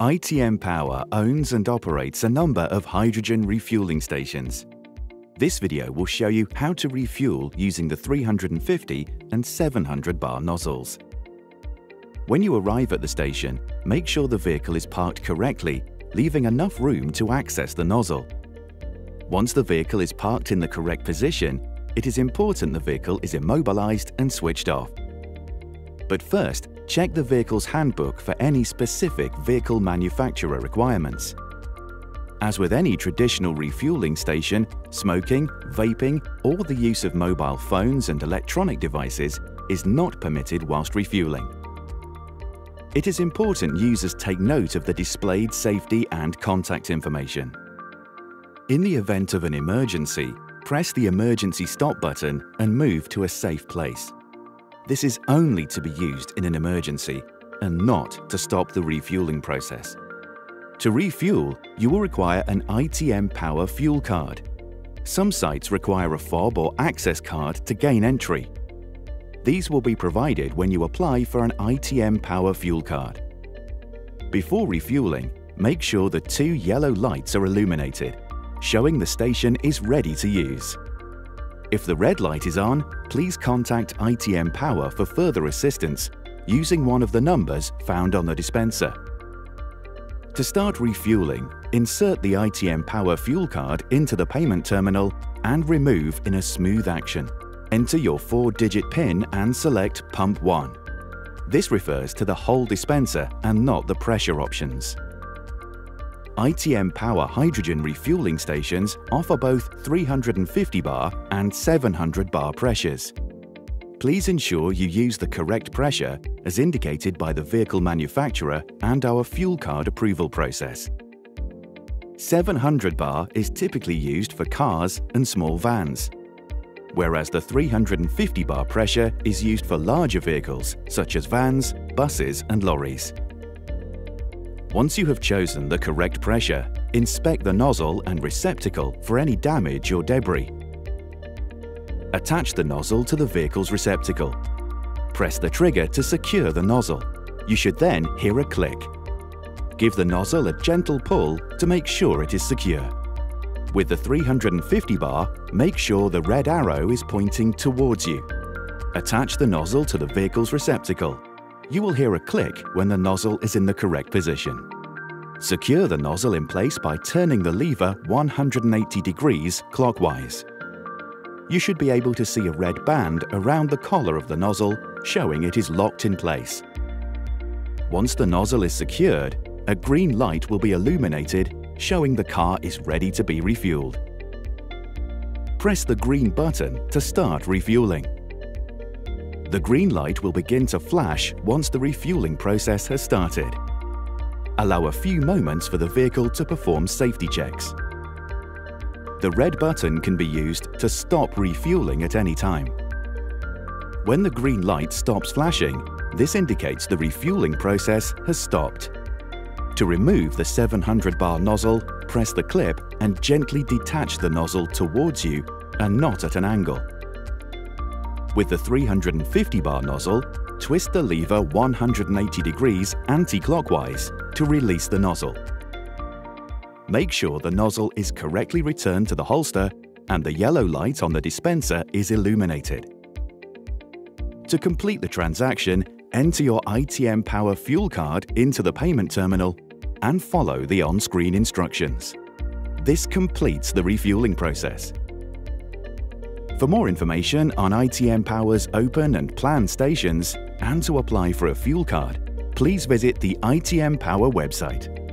ITM Power owns and operates a number of hydrogen refueling stations. This video will show you how to refuel using the 350 and 700 bar nozzles. When you arrive at the station, make sure the vehicle is parked correctly, leaving enough room to access the nozzle. Once the vehicle is parked in the correct position, it is important the vehicle is immobilized and switched off. But first, check the vehicle's handbook for any specific vehicle manufacturer requirements. As with any traditional refueling station, smoking, vaping, or the use of mobile phones and electronic devices is not permitted whilst refueling. It is important users take note of the displayed safety and contact information. In the event of an emergency, press the emergency stop button and move to a safe place. This is only to be used in an emergency and not to stop the refueling process. To refuel, you will require an ITM Power fuel card. Some sites require a fob or access card to gain entry. These will be provided when you apply for an ITM Power fuel card. Before refueling, make sure the two yellow lights are illuminated, showing the station is ready to use. If the red light is on, please contact ITM Power for further assistance using one of the numbers found on the dispenser. To start refueling, insert the ITM Power fuel card into the payment terminal and remove in a smooth action. Enter your four-digit PIN and select Pump 1. This refers to the whole dispenser and not the pressure options. ITM Power hydrogen refueling stations offer both 350 bar and 700 bar pressures. Please ensure you use the correct pressure as indicated by the vehicle manufacturer and our fuel card approval process. 700 bar is typically used for cars and small vans, whereas the 350 bar pressure is used for larger vehicles such as vans, buses and lorries. Once you have chosen the correct pressure, inspect the nozzle and receptacle for any damage or debris. Attach the nozzle to the vehicle's receptacle. Press the trigger to secure the nozzle. You should then hear a click. Give the nozzle a gentle pull to make sure it is secure. With the 350 bar, make sure the red arrow is pointing towards you. Attach the nozzle to the vehicle's receptacle you will hear a click when the nozzle is in the correct position. Secure the nozzle in place by turning the lever 180 degrees clockwise. You should be able to see a red band around the collar of the nozzle showing it is locked in place. Once the nozzle is secured, a green light will be illuminated showing the car is ready to be refueled. Press the green button to start refueling. The green light will begin to flash once the refueling process has started. Allow a few moments for the vehicle to perform safety checks. The red button can be used to stop refueling at any time. When the green light stops flashing, this indicates the refueling process has stopped. To remove the 700 bar nozzle, press the clip and gently detach the nozzle towards you and not at an angle. With the 350 bar nozzle, twist the lever 180 degrees anti-clockwise to release the nozzle. Make sure the nozzle is correctly returned to the holster and the yellow light on the dispenser is illuminated. To complete the transaction, enter your ITM Power fuel card into the payment terminal and follow the on-screen instructions. This completes the refueling process. For more information on ITM Power's open and planned stations and to apply for a fuel card, please visit the ITM Power website.